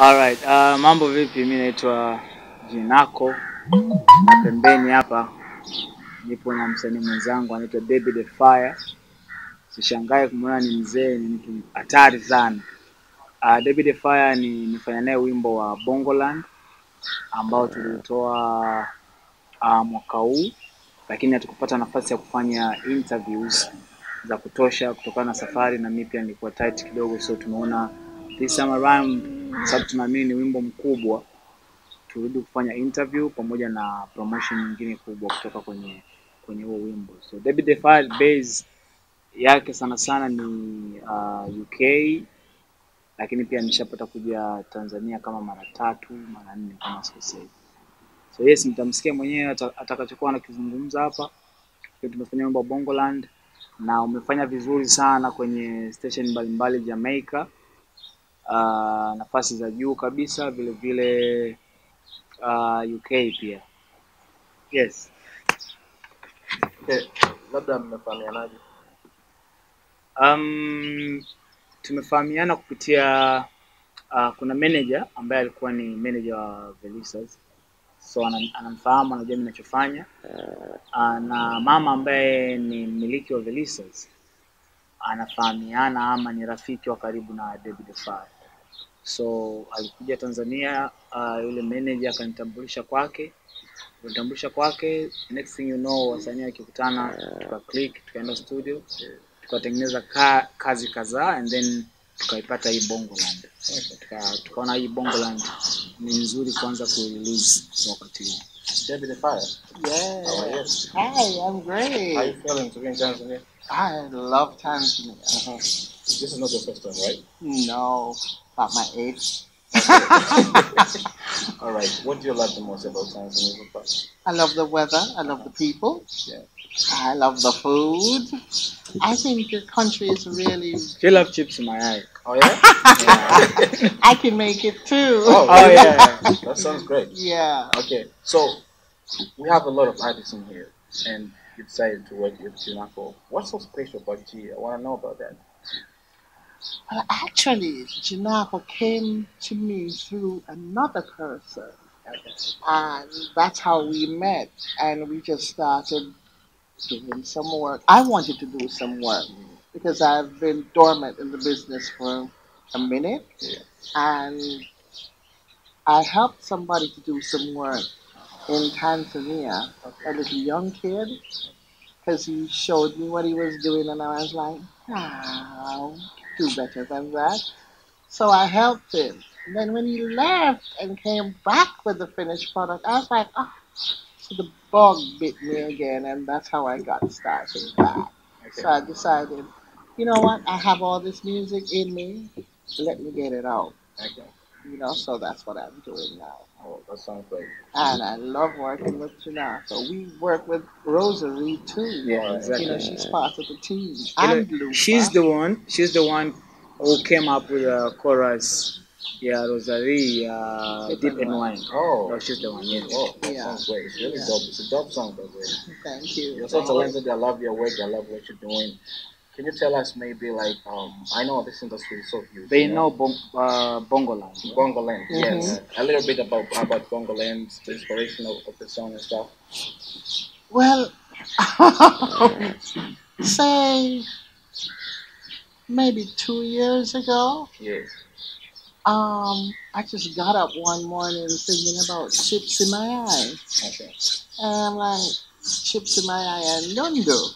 Alright, uh, mambo vipi? Mi naitwa Jinako na pembeni hapa nipo na msanii mwenzangu anaitwa Baby the Fire. Sishangae kumwona ni mzee, ni mtu hatari sana. Uh, Baby the Fire ni nimefanya naye wimbo wa Bongoland ambao tulitoa uh, mwaka huu, lakini hatukupata nafasi ya kufanya interviews za kutosha kutokana na safari, na mimi pia nilikuwa tight kidogo, so tumeona this time around, sababu tunaamini ni wimbo mkubwa, turudi kufanya interview pamoja na promotion nyingine kubwa kutoka kwenye kwenye huo wimbo. So Baby Defile base yake sana sana ni uh, UK, lakini pia nishapata kuja Tanzania kama mara tatu mara nne kama sikosei. So yes, mtamsikia mwenyewe ata- atakachokuwa anakizungumza hapa. Tumefanya wimbo Bongoland na umefanya vizuri sana kwenye station mbalimbali Jamaica, uh, nafasi za juu kabisa, vile vile uh, UK pia. Yes. Okay, labda mmefahamianaje? Um, tumefahamiana kupitia uh, kuna manager ambaye alikuwa ni manager wa Velisas, so anamfahamu, anajua mimi ninachofanya. Uh, na mama ambaye ni mmiliki wa Velisas anafahamiana ama ni rafiki wa karibu na David Fire. So alikuja Tanzania, uh, yule manager akanitambulisha kwake, kunitambulisha kwake, next thing you know, wasanii akikutana tuka click, tukaenda studio, tukatengeneza ka, kazi kadhaa and then tukaipata hii Bongoland. Tuka, tukaona hii Bongoland ni nzuri kuanza kurelease kwa wakati huu. Debbie the Fire. Yeah. How are you? Hi, I'm great. How are you feeling to be in Tanzania? I love Tanzania. Uh-huh. This is not your first time, right? No, about my age. All right. What do you like the most about Tanzania? I love the weather. I love the people. Yeah. I love the food. I think your country is really. She love chips mayai. Oh yeah. I can make it too. Oh, Oh yeah. that sounds great. Yeah. Okay, so we have a lot of artists in here, and you decided to work with Junako. What's so special about G? I want to know about that. Well, actually, Janako came to me through another person. And that's how we met. And we just started doing some work. I wanted to do some work because I've been dormant in the business for a minute. Yeah. And I helped somebody to do some work in Tanzania, as a little young kid, because he showed me what he was doing, and I was like, oh, do better than that. So I helped him. And then when he left and came back with the finished product, I was like, oh, so the bug bit me again, and that's how I got started back. So I decided, you know what, I have all this music in me, let me get it out. Okay. You know, so that's what I'm doing now. Oh, that sounds great. And I love working with Janelle. So we work with Rosary too. Yeah, exactly. You know, she's part of the team. And Lupa. she's the one. She's the one who came up with a chorus. Yeah, Rosary, uh, Deep Deep and. Wine. Oh. No, she's the one. Yes. Oh, that Yeah. sounds great. It's really Yeah. dope. It's a dope song, by the way. Thank you. You're so talented. I love your work. I love what you're doing. Can you tell us maybe like um I know this industry is so huge. They you know bon- uh, Bongoland. Bongoland, yes. Mhm. A little bit about about Bongoland, the inspiration of, of the song and stuff. Well, say maybe two years ago, Yes. um, I just got up one morning thinking about chips in my eye. Okay. And I'm like, chips in my eye and Nundo.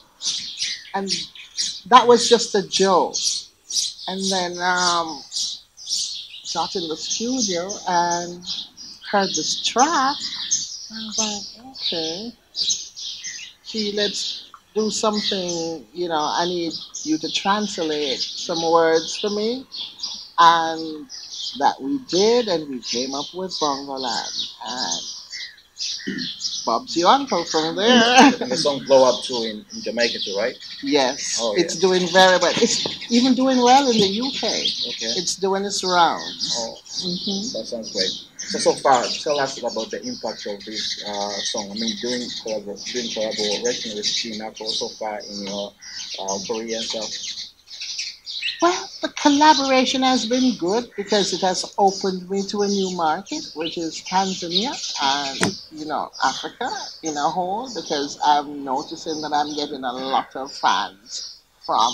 And that was just a joke. And then um, got in the studio and heard this track. I was like, okay. Gee, let's do something, you know, I need you to translate some words for me. And that we did, and we came up with Bongoland. And Bob's your uncle from there. and the song blow up too in, in Jamaica too, right? yes, Oh, it's yeah. doing very well. It's even doing well in the UK. Okay. It's doing its rounds. Oh, hmm that sounds great. So so far, tell us about the impact of this uh, song. I mean, doing collabor- doing collaboration with G Nako so far in your uh, career and stuff. Well, the collaboration has been good because it has opened me to a new market, which is Tanzania and, you know, Africa in a whole, because I'm noticing that I'm getting a lot of fans from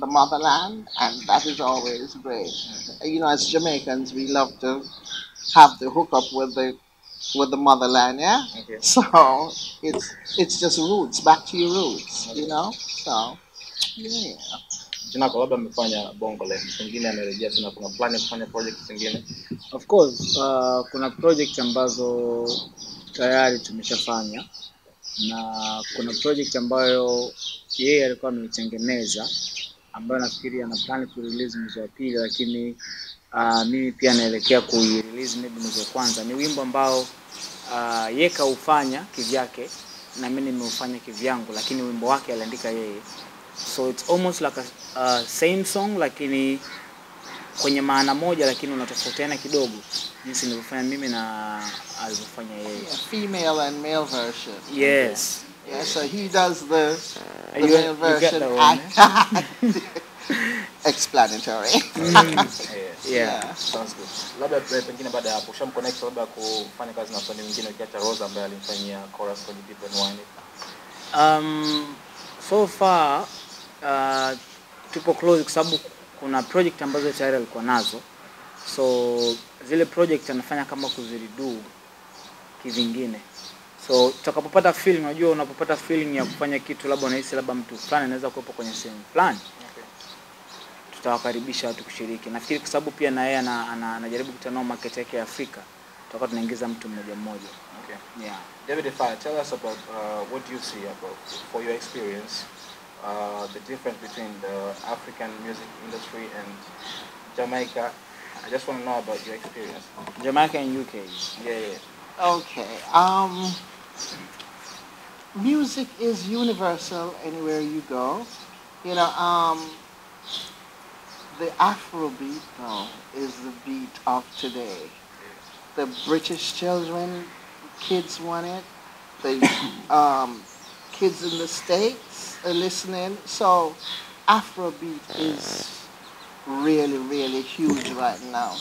the motherland, and that is always great. You know, as Jamaicans, we love to have the hookup with the with the motherland, yeah. Okay. So it's it's just roots, back to your roots, you know. So yeah. Jinako, labda amefanya bongo leo, pengine amerejea tena, kuna plan ya kufanya project zingine? Of course uh, kuna project ambazo tayari tumeshafanya na kuna project ambayo yeye alikuwa ameitengeneza ambayo nafikiri ana plan kurelease mwezi wa pili, lakini uh, mimi pia naelekea kuirelease maybe mwezi wa kwanza. Ni wimbo ambao uh, ye kaufanya kivyake na mimi nimeufanya kivyangu, lakini wimbo wake aliandika yeye, so it's almost like a uh, same song lakini kwenye maana moja, lakini unatofautiana kidogo jinsi nilivyofanya mimi na alivyofanya yeye. Yeah, female and male version. Yes. Yeah, so he does the, the You- male you get version. that one, I- explanatory. Yeah. Yeah. Sounds good. Labda eh, pengine baada ya hapo ushamconnect labda kufanya kazi na wasanii wengine ukiacha Rose ambaye alimfanyia chorus kwenye Deep and Wine. Um, so far uh, tupo close kwa sababu kuna project ambazo tayari alikuwa nazo, so zile project anafanya kama kuziridu kivingine. So tutakapopata feeling, unajua unapopata feeling ya kufanya kitu, labda unahisi labda mtu fulani anaweza kuwepo kwenye sehemu fulani, tutawakaribisha watu kushiriki. Nafikiri kwa sababu pia na yeye ana- ana- anajaribu kutanua market yake ya Afrika, tutakuwa tunaingiza mtu mmoja mmoja. Okay. Yeah. David Fire, tell us about uh, what you see about, for your experience, uh, the difference between the African music industry and Jamaica. I just want to know about your experience. Jamaica and UK. Yeah, yeah. Okay. Um, music is universal anywhere you go. You know, um, the Afrobeat though is the beat of today. The British children, kids want it. The um, kids in the states listening. So, Afrobeat is really, really huge right now.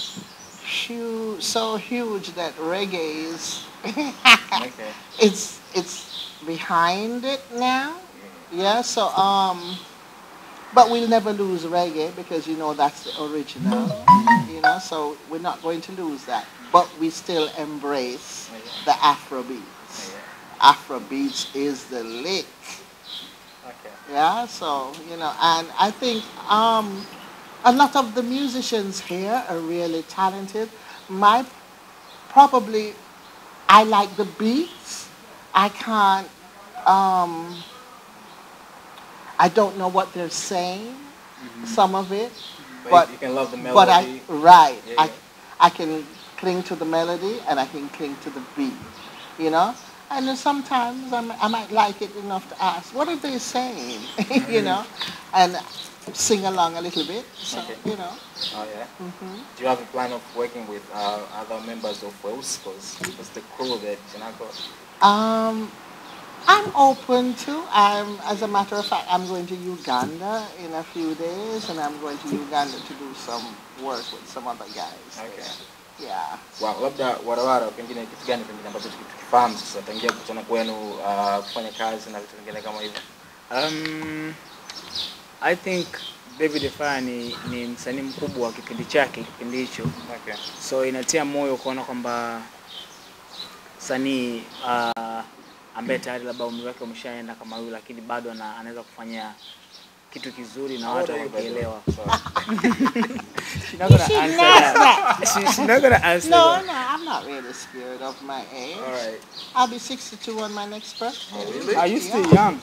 Huge, so huge that reggae is Okay. it's it's behind it now. Yeah, so um but we'll never lose reggae because you know that's the original. You know, so we're not going to lose that. But we still embrace the Afrobeats. Yeah. Afrobeats is the lick. Okay. Yeah, so you know, and I think um, a lot of the musicians here are really talented. My probably, I like the beats. I can't. Um, I don't know what they're saying. Some of it, But, But- you can love the melody. but I right. Yeah, I. I can cling to the melody and I can cling to the beat. You know. And sometimes I, mi- I might like it enough to ask, what are they saying? you know, and sing along a little bit. So Okay. you know. Oh yeah. hmm Do you have a plan of working with uh, other members of Weusi? Because the crew that G-Nako. Um, I'm open to. I'm, as a matter of fact, I'm going to Uganda in a few days, and I'm going to Uganda to do some work with some other guys. Okay. there. Yeah. Wow, labda warawara pengine kitu gani pengine ambacho tuki- tukifahamu sasa tangia kukutana kwenu uh, kufanya kazi na vitu vingine kama hivyo. Um, I think David Fire ni, ni msanii mkubwa wa kipindi chake kipindi hicho, Okay. so inatia moyo kuona kwamba msanii uh, ambaye tayari labda umri wake umeshaenda kama huyu, lakini bado anaweza kufanya kitu kizuri na watu wakielewa. She's not gonna answer know that. She- She's not gonna answer No, that. no, I'm not really scared of my age. Alright. I'll be 62 on my next birthday. Oh, really? Are you still young?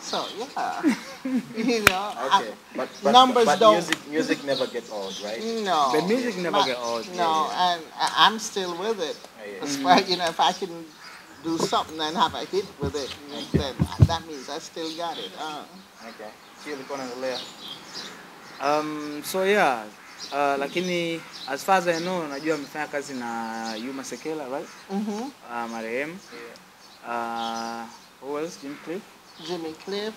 So yeah, you know. I- Okay. But, but, Numbers but don't- music music never gets old, right? no. The music never My- get old. No, yeah. and I- I'm still with it. Oh, yeah. As far you know, if I can do something and have a hit with it, then that means I still got it. Uh, Okay. Sio ilikuwa inaendelea. Um, so yeah, uh, lakini as far as I know, najua amefanya kazi na Hugh Masekela, right? hmm Uh, marehemu. Uh, who else? Jim Cliff? Jimmy Cliff,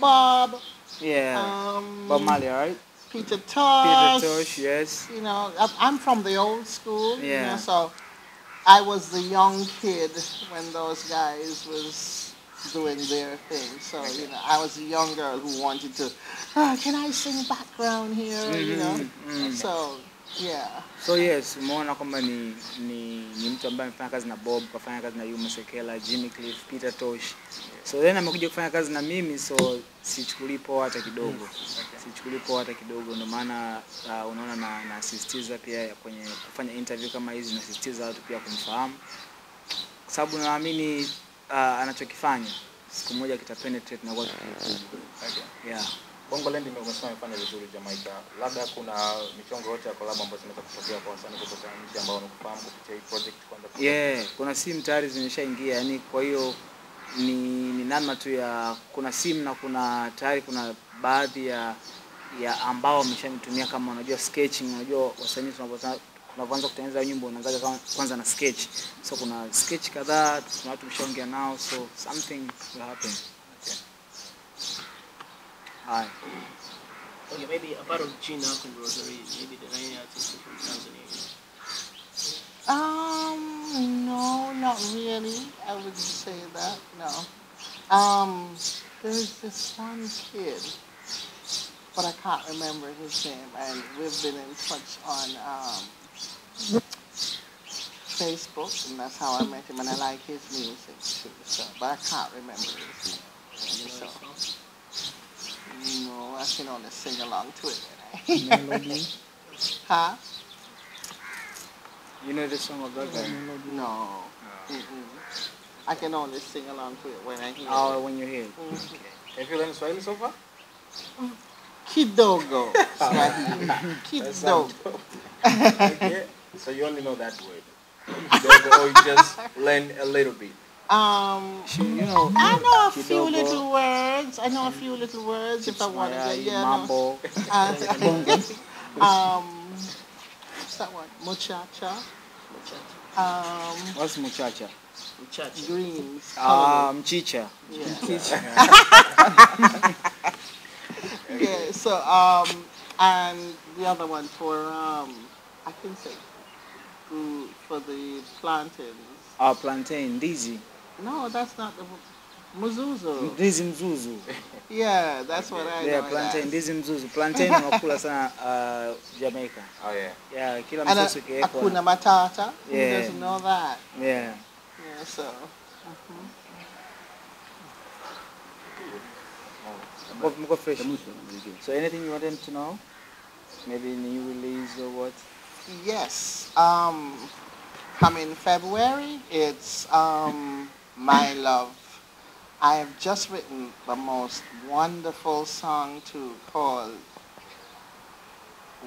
Bob, Yeah. um, Bob Marley, right? Peter Tosh. Peter Tosh. Tosh, yes. You know, I- I'm from the old school. You Yeah. know, so I was the young kid when those guys was doing their thing. So you know, I was a young girl who wanted to. oh, can I sing background here? mm-hmm. You know. Mm-hmm. So yeah. So yes, umeona kwamba ni, ni, ni mtu ambaye amefanya kazi na Bob, kafanya kazi na Yuma Sekela, Jimmy Cliff, Peter Tosh. So then amekuja kufanya kazi na mimi, so sichukuli poa hata kidogo. Sichukuli poa hata kidogo, ndio maana uh, unaona na nasisitiza pia kwenye kufanya interview kama hizi, nasisitiza watu pia kumfahamu, sababu naamini uh, anachokifanya siku moja kita penetrate na kuwa. Okay. Yeah. Bongo Land umesema imefanya vizuri Jamaica. Labda kuna michongo yote ya collab ambayo zinaweza kutokea kwa wasanii kutoka nchi ambao wanakufahamu kupitia hii project kwanza. Yeah, kuna simu tayari zimeshaingia, yani kwa hiyo ni, ni namna tu ya kuna simu na kuna tayari kuna baadhi ya ya ambao wameshanitumia kama unajua sketching, unajua wasanii tunapoanza tunapoanza kutengeneza nyimbo unaanza kama kwanza na sketch. So kuna sketch kadhaa kuna watu tumeshaongea nao so something will happen. Okay. Haya. Okay, maybe apart of Gina and Rosary, maybe there are any artists from Tanzania. Um, no, not really. I wouldn't say that. No. Um, there's this one kid, but I can't remember his name, and we've been in touch on um, Facebook, and that's how I met him, and I like his music too. So, but I can't remember his name. You know So, no, I can only sing along to it. Melody. huh? You know the song of that guy? No. Mm-mm. I can only sing along to it when I hear Oh, it. when you hear it. Mhm. Have you learned Swahili so far? Kidogo. Swahili. Kidogo. dope. okay. So you only know that word. Kidogo, or you just learn a little bit. Um, She- You know, I know a few little words. I know a few little words if I want to Maya, get yeah. no. mambo. Uh, um, what's that one? Muchacha. Muchacha. Um, What's muchacha? Muchacha. greens. Ah, mchicha. yeah. yeah. So um, and the other one for um, I can say mm, for the plantains. Ah, plantain, ndizi. No, that's not the Muzuzu. Ndizi mzuzu. Yeah, that's what I Yeah, know. it plantain, as. ndizi mzuzu. Plantain unakula sana uh, Jamaica. Oh yeah. Yeah, kila And msosi ukiwekwa. Akuna Matata. Who Yeah. doesn't know that? Yeah. Yeah, so. mhm. Mko mko fresh. So anything you want them to know? Maybe new release or what? Yes. Um, coming February, it's um, My Love. I have just written the most wonderful song to called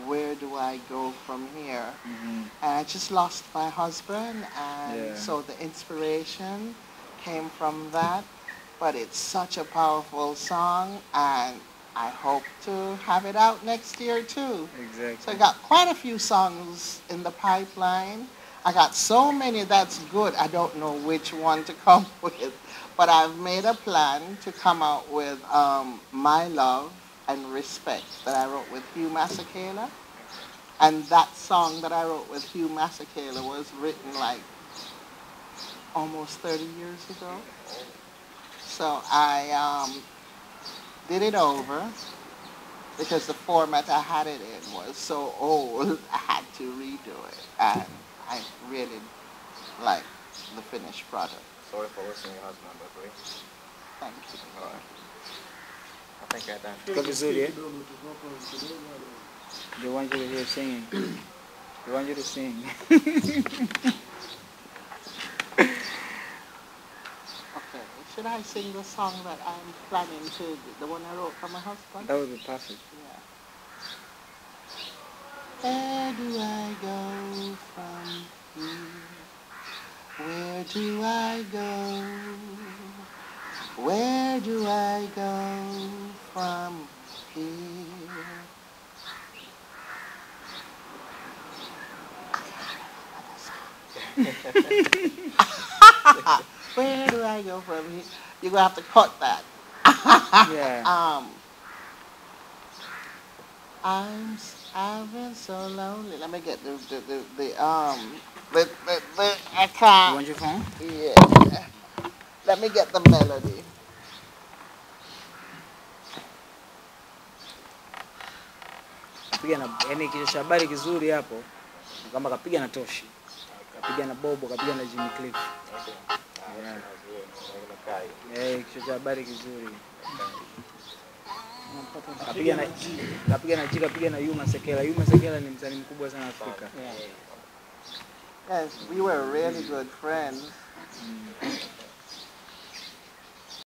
Where Do I Go From Here? Mm-hmm. And I just lost my husband, and Yeah. so the inspiration came from that. But it's such a powerful song, and I hope to have it out next year too. Exactly. So I got quite a few songs in the pipeline. I got so many that's good. I don't know which one to come with, but I've made a plan to come out with um, "My Love" and "Respect" that I wrote with Hugh Masekela. And that song that I wrote with Hugh Masekela was written like almost 30 years ago. So I um, did it over because the format I had it in was so old, I had to redo it. And I really like the finished product. Sorry for losing your husband, by the way. Thank you. Alright. I think you're done. Tuko vizuri eh? They want you to hear singing. They want you to sing. Should I sing the song that I'm planning to, the one I wrote for my husband? That would be perfect. Yeah. Where do I go from here? Where do I go? Where do I go from here? Where do I go from here? You're gonna have to cut that. Yeah. Um, I'm I've been so lonely. Let me get the the, the, the um the, the, the I can't want your phone? yeah. Let me get the melody. Kapiga na yani kichwa cha habari kizuri hapo. ni Kwamba kapiga na Toshi. Kapiga na Bobo, kapiga na Jimmy Cliff. Yeah. Eh, kichwa cha habari kizuri. Kapiga na chika kapiga na Yuma Sekela. Yuma Sekela ni msanii mkubwa sana Afrika. Yes, we were really good friends.